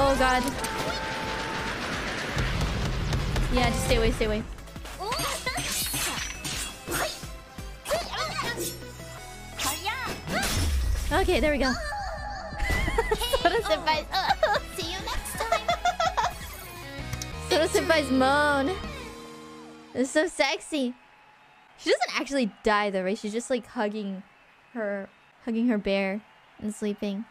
Oh god. Yeah, just stay away, stay away. Okay, there we go. Sora Senpai's... See you next time. Sora Senpai's moan. It's so sexy. She doesn't actually die though, right? She's just like hugging her... Hugging her bear and sleeping.